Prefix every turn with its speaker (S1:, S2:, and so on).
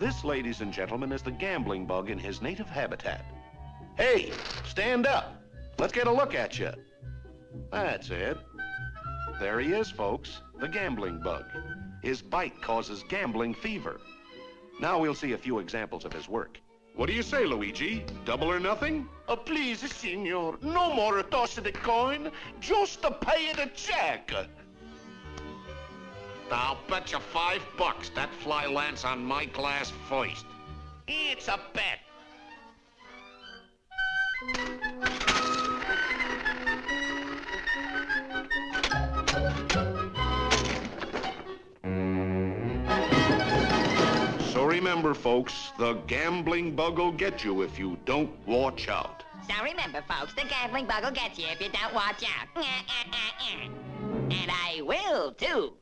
S1: This, ladies and gentlemen, is the gambling bug in his native habitat. Hey, stand up. Let's get a look at you. That's it. There he is, folks, the gambling bug. His bite causes gambling fever. Now we'll see a few examples of his work. What do you say, Luigi? Double or nothing?
S2: Oh, please, senor, no more a toss of the coin, just to pay the check.
S3: I'll bet you five bucks that fly lands on my glass first.
S2: It's a bet.
S1: So remember, folks, the gambling bug will get you if you don't watch out.
S4: So remember, folks, the gambling bug will get you if you don't watch out. And I will, too.